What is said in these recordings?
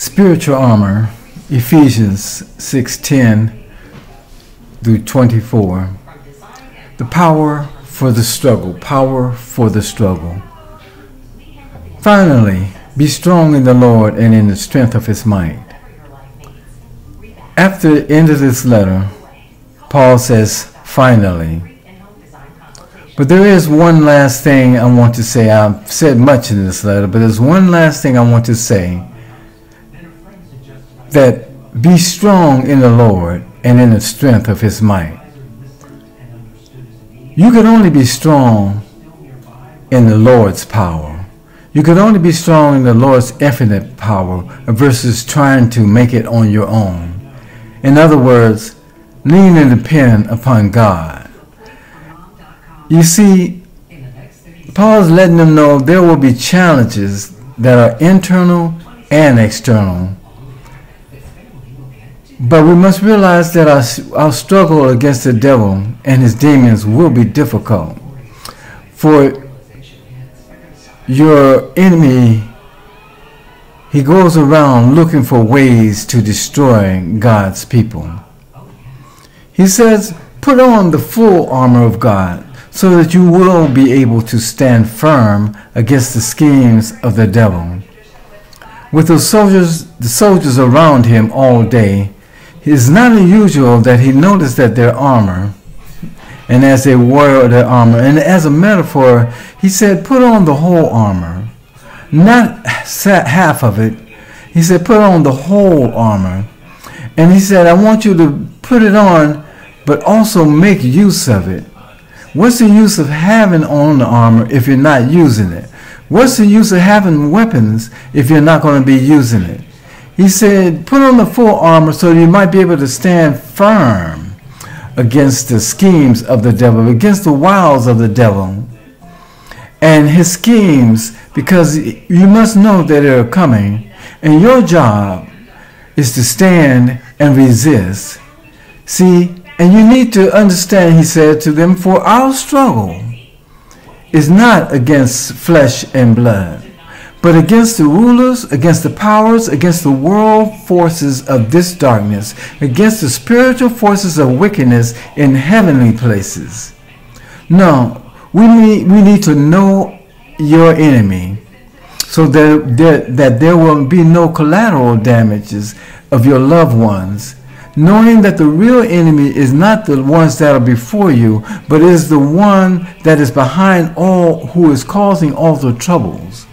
Spiritual armor, Ephesians 6:10 through 24. The power for the struggle, power for the struggle. Finally, be strong in the Lord and in the strength of his might. After the end of this letter, Paul says, finally. But there is one last thing I want to say. I've said much in this letter, but there's one last thing I want to say that be strong in the Lord and in the strength of his might. You can only be strong in the Lord's power. You can only be strong in the Lord's infinite power versus trying to make it on your own. In other words, lean and depend upon God. You see, Paul's letting them know there will be challenges that are internal and external. But we must realize that our, our struggle against the devil and his demons will be difficult. For your enemy, he goes around looking for ways to destroy God's people. He says, put on the full armor of God so that you will be able to stand firm against the schemes of the devil. With the soldiers, the soldiers around him all day, it is not unusual that he noticed that their armor and as they wore their armor. And as a metaphor, he said, put on the whole armor, not half of it. He said, put on the whole armor. And he said, I want you to put it on, but also make use of it. What's the use of having on the armor if you're not using it? What's the use of having weapons if you're not going to be using it? He said, put on the full armor so you might be able to stand firm against the schemes of the devil, against the wiles of the devil and his schemes, because you must know that they are coming, and your job is to stand and resist. See, and you need to understand, he said to them, for our struggle is not against flesh and blood but against the rulers, against the powers, against the world forces of this darkness, against the spiritual forces of wickedness in heavenly places. No, we need, we need to know your enemy so that there, that there will be no collateral damages of your loved ones, knowing that the real enemy is not the ones that are before you, but is the one that is behind all who is causing all the troubles.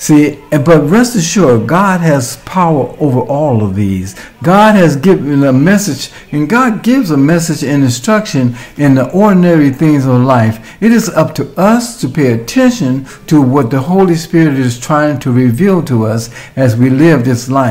See, but rest assured, God has power over all of these. God has given a message, and God gives a message and instruction in the ordinary things of life. It is up to us to pay attention to what the Holy Spirit is trying to reveal to us as we live this life.